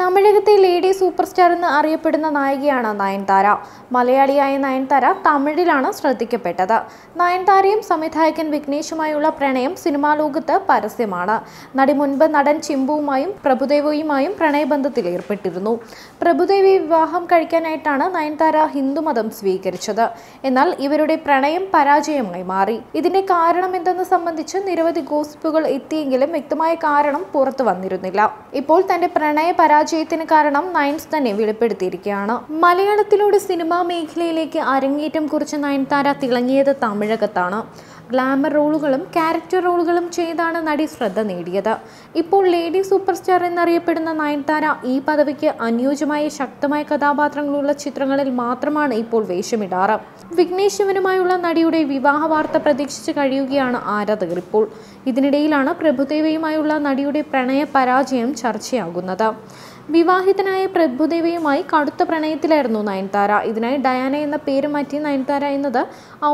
തമിഴകത്തെ lady super star എന്ന് അറിയപ്പെടുന്ന നായികയാണ് നയൻതാര. മലയാളിയായ നയൻതാര തമിഴിലാണ് ശ്രദ്ധിക്കപ്പെട്ടത്. നയൻതാരയും സംവിധായകൻ വിഘ്നേഷുമായുള്ള പ്രണയം സിനിമാ ലോകത്ത് പരസ്യമാണ്. നടി മുൻപ് നടൻ ചിമ്പുവുമായും പ്രഭുദേവയുമായും പ്രണയബന്ധത്തിൽ ഏർപ്പെട്ടിരുന്നു. പ്രഭുദേവി വിവാഹം കഴിക്കാനായിട്ടാണ് നയൻതാര ഹിന്ദുമതം സ്വീകരിച്ചത്. എന്നാൽ ഇവരുടെ പ്രണയം പരാജയമായി മാറി. ഇതിന്റെ കാരണം എന്തെന്ന് സംബന്ധിച്ച് നിരവധി ഗോസിപ്പുകൾ എത്തിയെങ്കിലും വ്യക്തമായ കാരണം പുറത്തു വന്നിരുന്നില്ല. ഇപ്പോൾ തന്റെ പ്രണയ പരാജയത്തിന് കാരണം നയൻസ് തന്നെ വെളിപ്പെടുത്തിയിരിക്കുകയാണ്. മലയാളത്തിലൂടെ സിനിമാ മേഖലയിലേക്ക് അരങ്ങേറ്റം കുറിച്ച നയൻതാര തിളങ്ങിയത് തമിഴകത്താണ്. ഗ്ലാമർ റോളുകളും ക്യാരക്ടർ റോളുകളും ചെയ്താണ് നടി ശ്രദ്ധ നേടിയത്. ഇപ്പോൾ ലേഡി സൂപ്പർ സ്റ്റാർ എന്നറിയപ്പെടുന്ന നയൻതാര ഈ പദവിക്ക് അനുയോജ്യമായ ശക്തമായ കഥാപാത്രങ്ങളുള്ള ചിത്രങ്ങളിൽ മാത്രമാണ് ഇപ്പോൾ വേഷമിടാറ്. വിഘ്നേഷ് ശിവനുമായുള്ള നടിയുടെ വിവാഹ വാർത്ത പ്രതീക്ഷിച്ച് കഴിയുകയാണ് ആരാധകർ ഇപ്പോൾ. ഇതിനിടയിലാണ് പ്രഭുദേവയുമായുള്ള നടിയുടെ പ്രണയ പരാജയം ചർച്ചയാകുന്നത്. വിവാഹിതനായ പ്രഭുദേവയുമായി കടുത്ത പ്രണയത്തിലായിരുന്നു നയൻതാര. ഇതിനായി ഡയാന എന്ന പേര് മാറ്റി നയൻതാര എന്നത്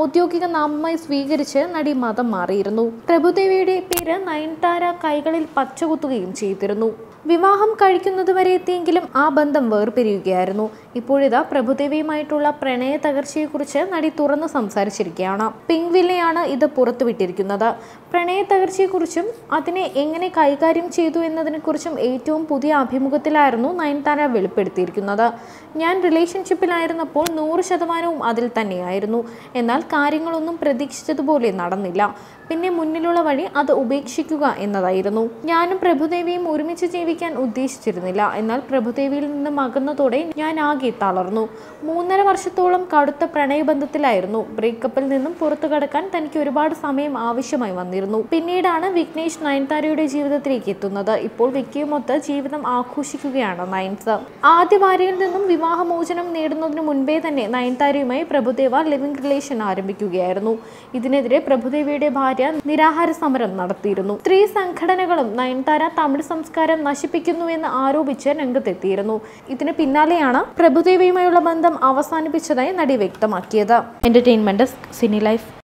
ഔദ്യോഗിക നാമമായി സ്വീകരിച്ച് നടി മതം മാറിയിരുന്നു. പ്രഭുദേവയുടെ പേര് നയൻതാര കൈകളിൽ പച്ചകുത്തുകയും ചെയ്തിരുന്നു. വിവാഹം കഴിക്കുന്നതുവരെ എത്തിയെങ്കിലും ആ ബന്ധം വേർപിരിയുകയായിരുന്നു. ഇപ്പോഴിതാ പ്രഭുദേവിയുമായിട്ടുള്ള പ്രണയ തകർച്ചയെക്കുറിച്ച് നടി തുറന്ന് സംസാരിച്ചിരിക്കുകയാണ്. പിങ്ക് വില്ലയാണ് ഇത് പുറത്തുവിട്ടിരിക്കുന്നത്. പ്രണയ തകർച്ചയെക്കുറിച്ചും അതിനെ എങ്ങനെ കൈകാര്യം ചെയ്തു എന്നതിനെക്കുറിച്ചും ഏറ്റവും പുതിയ അഭിമുഖത്തിലായിരുന്നു നയൻതാര വെളിപ്പെടുത്തിയിരിക്കുന്നത്. ഞാൻ റിലേഷൻഷിപ്പിലായിരുന്നപ്പോൾ നൂറ് ശതമാനവും അതിൽ തന്നെയായിരുന്നു. എന്നാൽ കാര്യങ്ങളൊന്നും പ്രതീക്ഷിച്ചതുപോലെ നടന്നില്ല. പിന്നെ മുന്നിലുള്ള വഴി അത് ഉപേക്ഷിക്കുക എന്നതായിരുന്നു. ഞാനും പ്രഭുദേവിയും ഒരുമിച്ച് ജീവിക്കാൻ ഉദ്ദേശിച്ചിരുന്നില്ല. എന്നാൽ പ്രഭുദേവിയിൽ നിന്നും അകന്നതോടെ ഞാൻ ആകെ തളർന്നു. മൂന്നര വർഷത്തോളം കടുത്ത പ്രണയബന്ധത്തിലായിരുന്നു. ബ്രേക്കപ്പിൽ നിന്നും പുറത്തു കടക്കാൻ തനിക്ക് ഒരുപാട് സമയം ആവശ്യമായി വന്നിരുന്നു. പിന്നീടാണ് വിഘ്നേഷ് നയൻതാരയുടെ ജീവിതത്തിലേക്ക് എത്തുന്നത്. ഇപ്പോൾ വിക്കിയുമൊത്ത് ജീവിതം ആഘോഷിക്കുകയാണ്. നയൻസ് ആദ്യ ഭാര്യയിൽ നിന്നും വിവാഹമോചനം നേടുന്നതിന് മുൻപേ തന്നെ നയൻതാരയുമായി പ്രഭുദേവ ലിവിംഗ് റിലേഷൻ ആരംഭിക്കുകയായിരുന്നു. ഇതിനെതിരെ പ്രഭുദേവിയുടെ ഭാര്യ നിരാഹാര സമരം നടത്തിയിരുന്നു. സ്ത്രീ സംഘടനകളും നയൻതാര തമിഴ് സംസ്കാരം നശിപ്പിക്കുന്നുവെന്ന് ആരോപിച്ച് രംഗത്തെത്തിയിരുന്നു. ഇതിന് പിന്നാലെയാണ് പ്രഭുദേവയുമായുള്ള ബന്ധം അവസാനിപ്പിച്ചതായി നടി വ്യക്തമാക്കിയത്. Entertainment Sini life